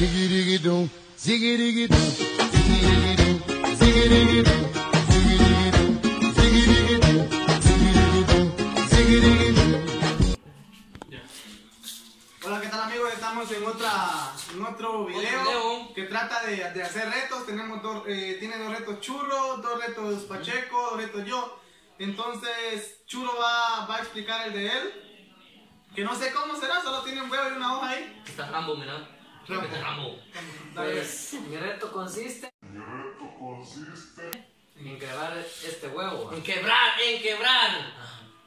Ziggy-diggy-doo, ziggy-diggy-doo, ziggy-diggy-doo, ziggy-diggy-doo. Hola, ¿qué tal amigos? Estamos en otra en otro video, video. que trata de, de hacer retos. Tenemos dos, eh, tiene dos retos Churro, dos retos Pacheco, dos retos yo. Entonces Churro va, va a explicar el de él, que no sé cómo será, solo tiene un huevo y una hoja ahí. Está Rambo, mira. Pues mi reto consiste en quebrar este huevo. En quebrar, en quebrar.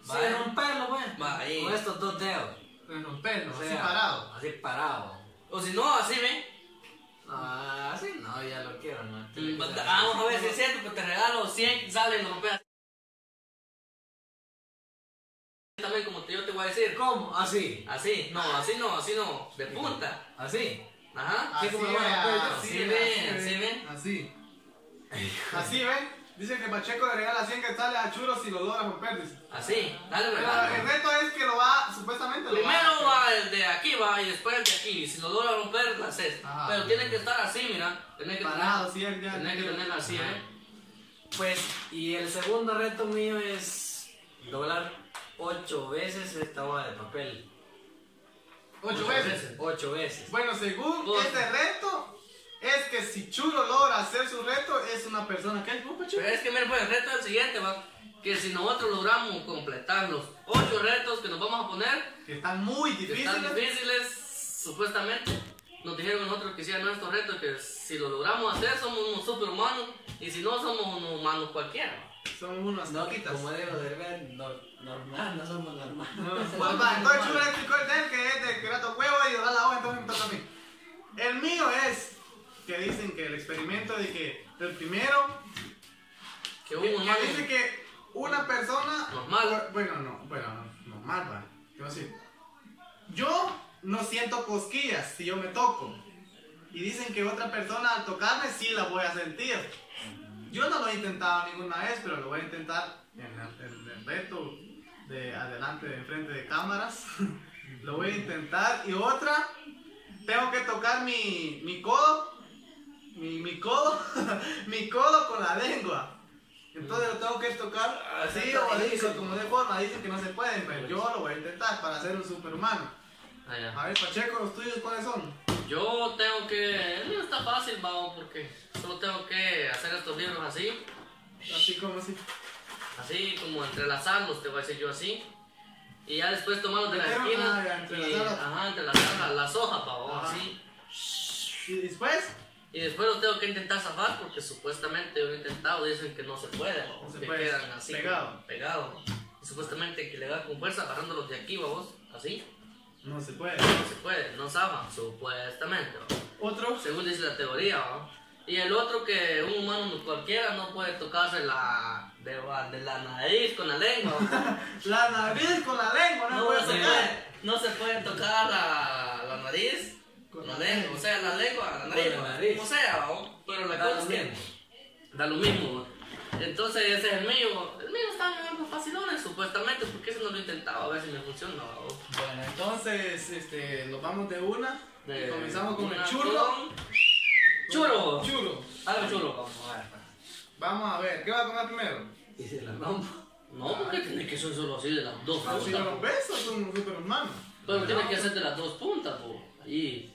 Sí, Vaya. romperlo, güey. Va, ahí. Con estos dos dedos. Pues romperlo, O así sea, parado. Así parado. O si no, así ve. Ah, así no, ya lo quiero, ¿no? Mm, Vamos a ver si es cierto, que te regalo 100 sale y También como te- yo te voy a decir. ¿Cómo? Así. Así, no, así no, así no. De punta. Así. Ajá. Así, como lo ve, van a romper, así, así ve, ven, así así ve, ven. Así. Así ven. Dice que Pacheco le regala 100 quetzales a Churro si lo logra romper. Así. Dale, Pero el reto es que lo va, supuestamente lo Primero va. va el de aquí, va, y después el de aquí. Si lo logra romper, lo haces. Ajá. Pero tiene que estar así, mira. Tiene que Parado, tener, sí, ya. tiene que tener así, ¿eh? Pues, y el segundo reto mío es doblar ocho veces esta hoja de papel. Ocho veces. Ocho veces. Bueno, según este reto, es que si Churro logra hacer su reto, es una persona que es ¿no, Pacheco? Pero es que, mira, pues el reto es el siguiente, va. Que si nosotros logramos completar los ocho retos que nos vamos a poner, Que están muy que difíciles. están difíciles, supuestamente, nos dijeron nosotros que hicieran estos retos, que si lo logramos hacer, somos unos superhumanos, y si no, somos unos humanos cualquiera. Son unos No, como digo, de ver, no, normal, no somos normales. No, pues va, entonces explicó el de él, que es de que rato huevo y da la hoja, entonces me toca a mí. El mío es que dicen que el experimento de que el primero Que Que, un que dice que una persona. Normal. Bueno, no, bueno, no, normal, va. Decir. Yo no siento cosquillas si yo me toco. Y dicen que otra persona al tocarme sí la voy a sentir. Yo no lo he intentado ninguna vez, pero lo voy a intentar en el, en el reto de adelante, de enfrente de cámaras. lo voy a intentar. Y otra, tengo que tocar mi, mi codo. Mi, mi codo. mi codo con la lengua. Entonces lo tengo que tocar así o así, como de forma. Dicen que no se pueden, pero yo lo voy a intentar para ser un superhumano. Ah. A ver, Pacheco, los tuyos, ¿cuáles son? Yo tengo que... No está fácil, vamos, porque solo tengo que hacer estos libros así, Así como así. así como entrelazarlos, te voy a decir yo así. Y ya después tomarlos de la esquina. ah, ajá, entrelazar las, hojas, Ajá. así. Y después, Y después los tengo que intentar zafar porque supuestamente yo he intentado, dicen que no se puede, No se que puede, quedan así pegado. pegados. Y supuestamente que le da con fuerza agarrándolos de aquí, vamos, así. No se puede. No se puede, no zafan, supuestamente. Otro, según dice la teoría. ¿va? Y el otro que un humano cualquiera no puede tocarse la de, de la nariz con la lengua. la nariz con la lengua, no, No, puede se tocar. puede, no se puede tocar la, la nariz Con la la lengua. lengua. O sea, la lengua, la nariz, la nariz. como sea, ¿va? pero la Da cosa es que mismo. da lo mismo. Entonces ese es el mío. El mío está en algo facilones supuestamente porque ese no lo he intentado a ver si me funciona. Bueno, entonces, este, nos vamos de una. De y comenzamos con el churro. con- Churro. Churro. Dale churro. Vamos a ver. pues. Vamos a ver, ¿qué va a comer primero? Y si la rompo. No, porque tiene que ser solo así de las dos Ah, puntas. los besos, son un superhumano. Pero tiene que ser de las dos puntas, po. Ahí.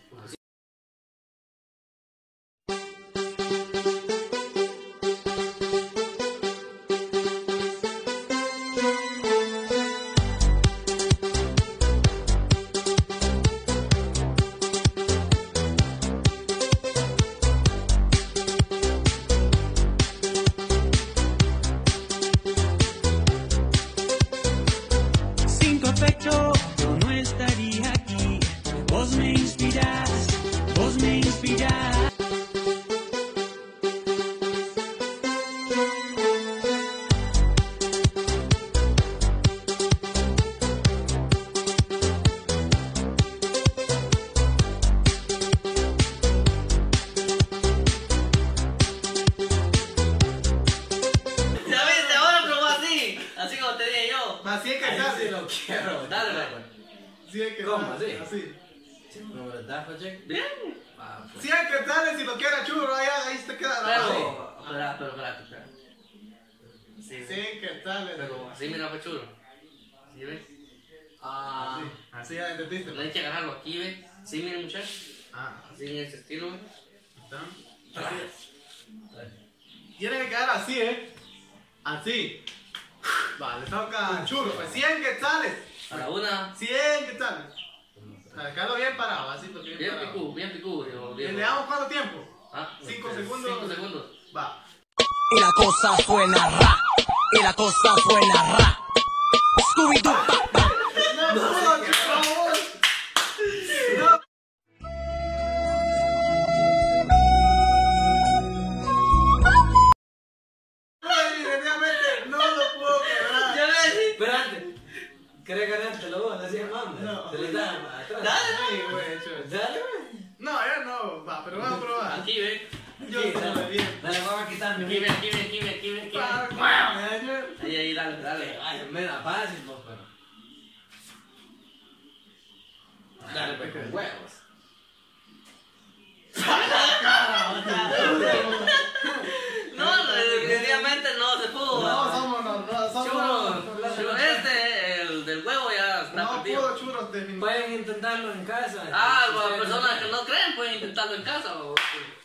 Es que ¿Cómo? ¿Así? Así. ¿Número de Tafa, check? Bien. Ah, pues. 100 quetzales si lo quiera churro, ahí, ahí te queda la. Pero, espera, pero, espérate, espérate. Sí, 100 quetzales. pero así mira, pues chulo. ¿Sí ves? Ah, Así ya entendiste. No hay que agarrarlo aquí, ¿ves? Sí, miren, muchachos. Ah, Así en este estilo, ¿ves? está. Tiene que quedar así, ¿eh? Así. Vale, toca churro. Pues 100 quetzales. Para una, 100 quetzales. Sacarlo bien parado, así porque bien bien parado. picú, bien picú, digo, ¿Le bien. damos cuánto tiempo? Ah, Cinco este, segundos. Cinco segundos. Va. Y la cosa suena ra, y la cosa suena ra. Scooby-Doo, pa, pa. No, no, dale, dale. Ay, me da fácil, pues, pero. Dale, pues, con huevos. No, definitivamente no se pudo. No, somos, no, no, somos. Churro, churro, este, el del huevo ya está No perdido. puedo churros definitivamente. Pueden intentarlo en casa. Ah, ustedes personas no- que no creen pueden intentarlo en casa o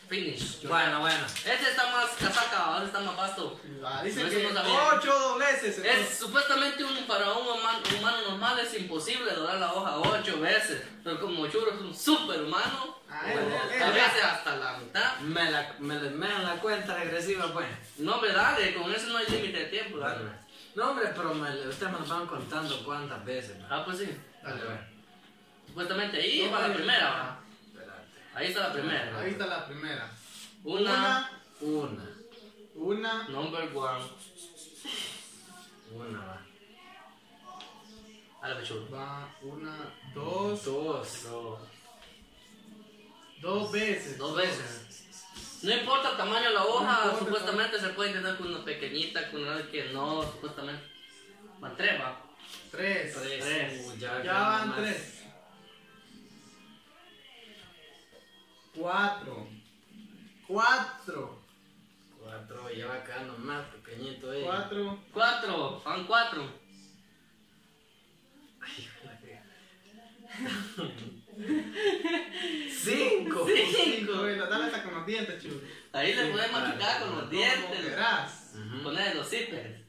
finish. Bueno, bueno. Este está más casaca, este está más vasto. Ah, que no sabía. 8 dobleces. Es supuestamente un, para un humano, humano normal es imposible doblar la hoja ocho veces, pero como Churro es un super humano, Ay, Bueno, ok, a ya. veces hasta la mitad. Me la, me mean la cuenta regresiva, pues. No me dale, con eso no hay límite de tiempo, dale. No, hombre, pero me, ustedes me lo van contando cuántas veces. ¿no? Ah, pues sí. Dale, pues. Supuestamente ahí No, va la primera, ¿va? Ahí está la primera. Ahí está la primera. Una, Una. Una. number one. Una va. Dale, pues, Churro. Va. Una. Dos. Dos. Dos. Dos veces. Dos veces. No importa el tamaño de la hoja, No supuestamente se puede intentar con una pequeñita, con una que no, supuestamente. Van tres, va. Tres. Tres. Uh, ya, Ya ya van más. tres. Cuatro. Cuatro. Cuatro, ya va quedando más pequeñito ahí. Cuatro. Cuatro, van cuatro. Cinco. Cinco. Bueno, dale hasta con los dientes, chulo. Ahí le puedes machucar con los dientes. querás. Poner los zippers.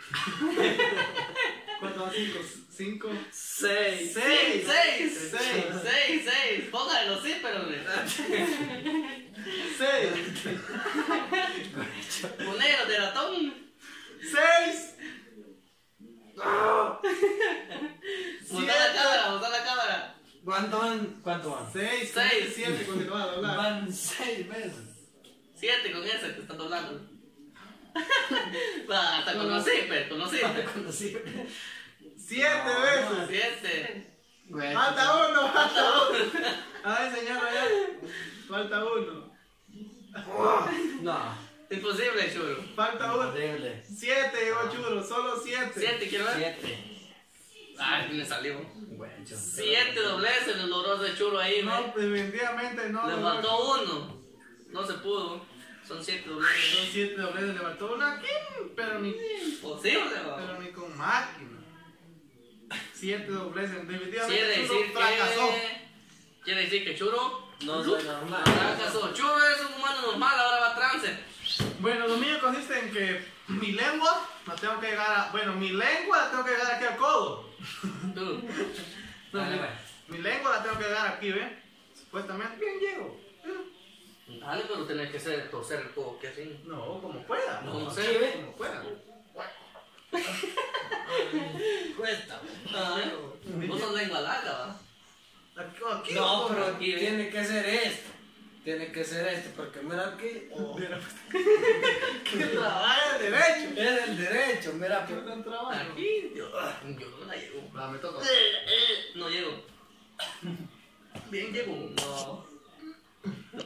¿Cuánto van? Cinco. Cinco. Seis. Seis, seis, Seis. seis, seis, seis. Póngale los zippers, hombre. Seis. Ponelo de ratón. Seis. Monta la cámara, monta la cámara. ¿Cuánto van? ¿Cuánto van? Seis. Seis. Siete continúa a doblar. Van seis veces. Siete con ese que está doblando. Va, hasta con los zippers, con los zippers. Siete veces. Siete. Güey, Falta uno, falta uno. A ver, señor, allá. Falta uno. No. Imposible, chulo. Falta uno. Horrible. Siete, llegó churro, solo siete. Siete, quiero ver. Siete. Ay, me salió. Siete dobleces le logró ese chulo ahí, No, ¿no? definitivamente no. Le no, faltó uno. No se pudo. Son siete Son dobleces. siete dobleces, le faltó una aquí, pero ni, Imposible, pero ni con máquina. Siete dobleces, Quiere definitivamente decir fracasó. que. Quiere decir que Churo No soy normal. fracasó. Churo es un humano normal, ahora va a trance. Bueno, lo mío consiste en que mi lengua la tengo que llegar a. Bueno, mi lengua la tengo que llegar aquí al codo. Tú. No, Dale, mi, pues. mi lengua la tengo que llegar aquí, ¿ven? Supuestamente bien llego. Dale, pero tenés que ser, torcer el codo, que así. No, como pueda. No, No, sé, sé, ¿ve? como pueda. Cuesta. Vos sos lengua larga, va. Aquí, aquí No, pero aquí, tiene que ser esto. Tiene que ser este, porque mira aquí. Mira, que trabaja el derecho. Es el derecho, mira. ¿Qué tan trabajo? Aquí, yo, yo no la llego. Va, me toca. No llego. Bien llego. No.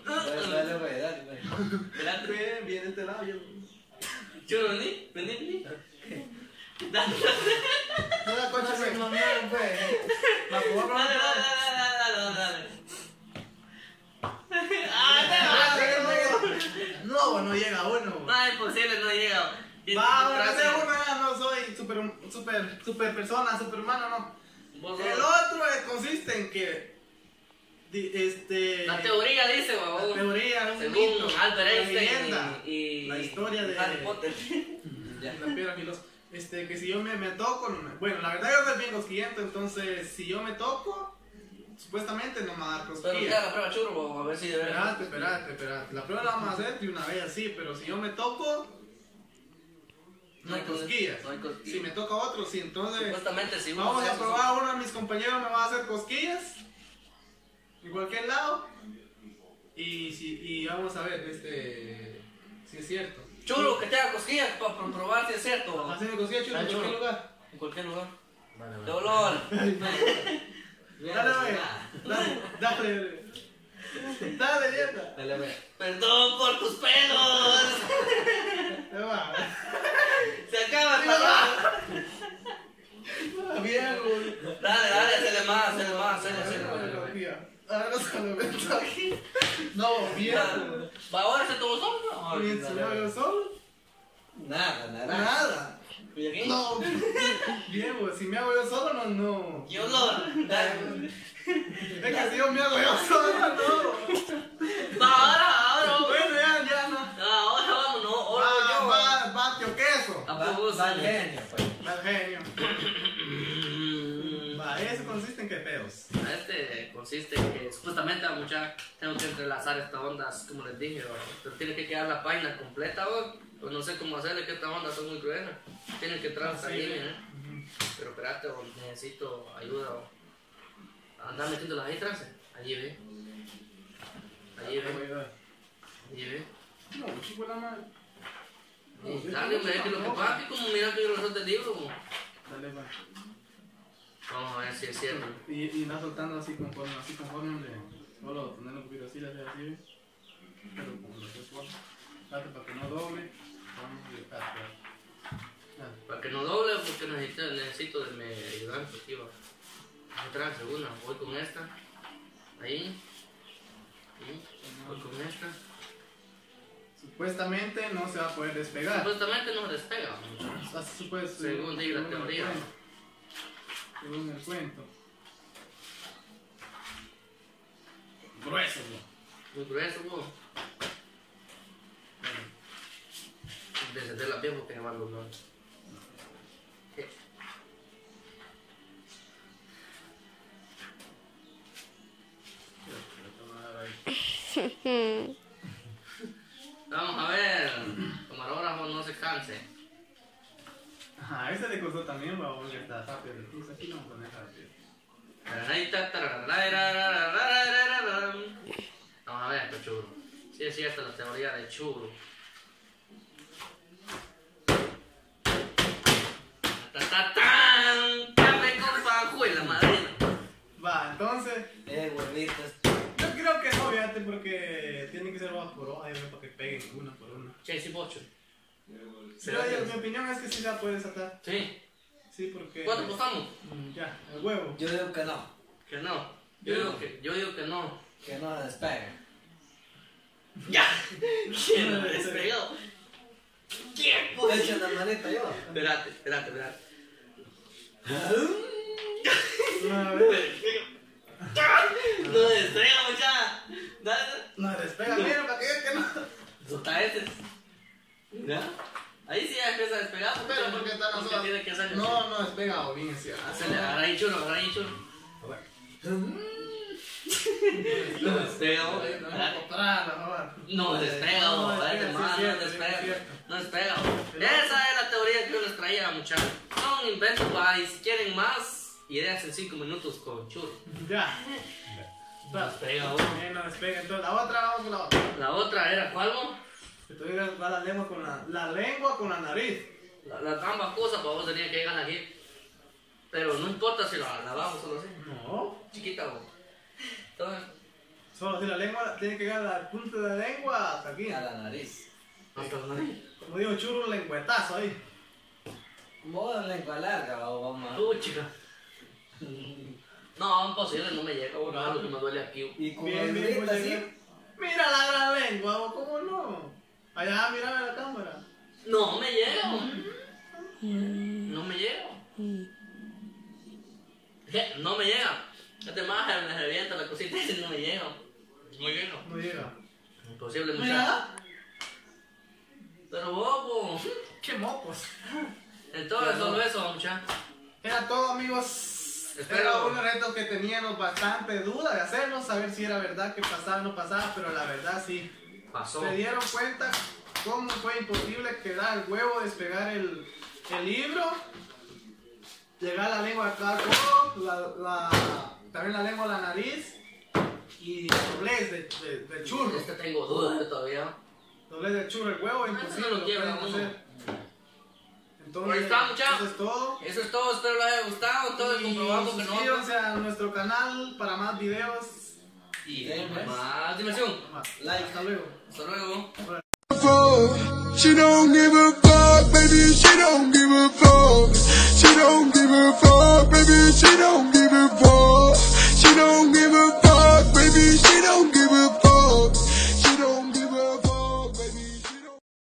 Dale, dale, güey, dale, güey. Espérate. Bien, bien este lado. Yo... Chulo, vení, vení, vení dándose. No la concha, güey. No, no, güey. La jugó con Dale, dale, dale, dale, No, no llega uno. No, imposible, no llega. Va, bueno, ese uno no soy super, super, super persona, supermano, no. El otro consiste en que este, la teoría dice, weón. La teoría, un Según mito, Albert la leyenda, y, y, la historia de Harry Potter. la piedra filosofal. Este, que si yo me, me toco, no me- bueno, la verdad yo soy bien cosquillento, entonces si yo me toco, supuestamente no me va a dar Pero cosquillas. ya la prueba churro, a ver si. Espérate, espérate, espérate. La prueba la vamos a hacer de una vez así, pero si yo me toco, no hay cosquillas. No hay cosquillas. Si me toca otro, sí, entonces Supuestamente, si uno vamos a eso, probar, uno de mis compañeros me va a hacer cosquillas, en cualquier lado, y, si, y vamos a ver, este, si es cierto. Churro, que te haga cosquillas para probar si es cierto. Hacerme cosquillas, chulo, en cualquier chulo. lugar. En cualquier lugar. De olor. Dale, güey. Dale, dale. Dale, dieta. Dale, ve. Perdón por tus pelos. Ahí va. Se acaba el palabra. Bien, güey. Dale, dale, hacele más, hacele más, hacele, hacele más. Ahora no se lo meto aquí. No. ¿Va ahora se tomó solo? No, Bien, si me hago yo solo, Nada, nada. nada. No, bien, güey. Si me hago yo solo, no, no. ¿Qué olor? Dale. Es que si yo me hago yo solo, no. Va, ahora, ahora. Bueno, ya, ya no. Ahora vámonos, ahora Va, yo. va, va, tío, queso. Va, va genio, pues. Va, genio. Consiste en que pedos. Este consiste en que supuestamente a mucha tengo que entrelazar estas ondas, como les dije, pero tiene que quedar la página completa, ¿va? pues no sé cómo hacerle que estas ondas son muy crueles. Tienen que entrar hasta ahí. ¿eh? Pero espérate, ¿va? necesito ayuda. Andar metiéndolas ahí atrás, ¿eh? allí ve. Allí ve, allí ve. No, chico, la madre. Dale, hombre, que lo que pasa como mira que yo lo libro. Dale, va. Vamos a ver si es cierto. Y, y soltando así conforme, así conforme. Solo ponerlo un poquito así, le hace así. Pero como lo haces suave. Date para que no doble. Vamos a acá. Para que no doble, porque necesito, necesito de mi ayudante aquí, va. Atrás, una, voy con esta. Ahí. Ahí. Voy con esta. Supuestamente no se va a poder despegar. Supuestamente no despega. Así pues, Según diga la teoría. Según el cuento. Grueso, ¿no? Muy grueso, vos. Desde la piel porque llevarlo, ¿no? También, va, porque está rápido. Entonces aquí lo vamos a poner rápido. Vamos a ver esto, churro. Sí es cierta la teoría de churro. Ta, ta, tan. Café con pajuela, madrina. Va, entonces, Eh, huevitos. yo creo que no, fíjate, porque tiene que ser hoja por hoja, yo creo, para que peguen una por una. Che, sí, bocho. Pero yo- mi opinión es que sí la puede sacar. Sí. Sí, porque. ¿Cuánto apostamos? Mm, Ya, el huevo. Yo digo que no. Que no. Yo digo que, yo digo que no. Que no despegue. ¡Ya! ¿Quién lo despegó? ¿Quién? Echa la manita yo. Espérate, espérate, espérate. Vez. No despega, muchacha. No, despega, mira, para que vean que no. Solta este. Mira. Ahí sí ya empieza a despegar. Pero porque está la porque sola. tiene que hacerle No, no despega sí. Hacerle, agarra ahí chulo, agarra ahí chulo. No despega. No despega, No, despega, no despega. No. Esa es la teoría que yo les traía, muchachos. Son inventos, si quieren más, ideas en 5 minutos con churro. Ya. No despega, no despega. Entonces, la otra, vamos con la otra. La otra era, ¿cuál, vos? Entonces, va la lengua con la, la lengua con la nariz. La- Las ambas cosas para vos tenía que llegar aquí. Pero no importa si la lavamos solo así. No. Chiquita vos. Entonces, Solo si la lengua tiene que llegar al punto de la lengua hasta aquí. A la nariz. hasta la nariz. Como digo, churro, lengüetazo ahí. Vos lengua larga o vamos a... Uh, chica. No, imposible, no me llega. Bueno, es lo que me duele aquí. Y con Bien, así. Mira la gran lengua, ¿o ¿cómo no? Allá, mira la cámara. No me llego. No me llego. Je, No me llega. Este más me revienta la cosita y no me llega. No llego. No llega. Imposible, muchacho. Mira, Pero bobo. qué mocos. Entonces, solo eso, muchacho. Era todo, amigos. Espero- Era un reto que teníamos bastante duda de hacerlo, saber si era verdad que pasaba o no pasaba, pero la verdad sí. Pasó. Se dieron cuenta cómo fue imposible quedar el huevo, despegar el, el libro, llegar la lengua acá la, la- también la lengua a la nariz y doblez de, de, de churro. Este tengo dudas todavía. Doblez de churro, el huevo, Ah, imposible. eso no lo hacer. Entonces, Ahí está, muchachos. eso es todo. Eso es todo, espero les haya gustado. Todo Y comprobando que no. suscríbanse a nuestro canal para más videos. Y más diversión. Like, hasta luego. Hasta luego. fuck. She don't give a fuck, baby. She don't give a fuck. She don't give a fuck, baby. She don't give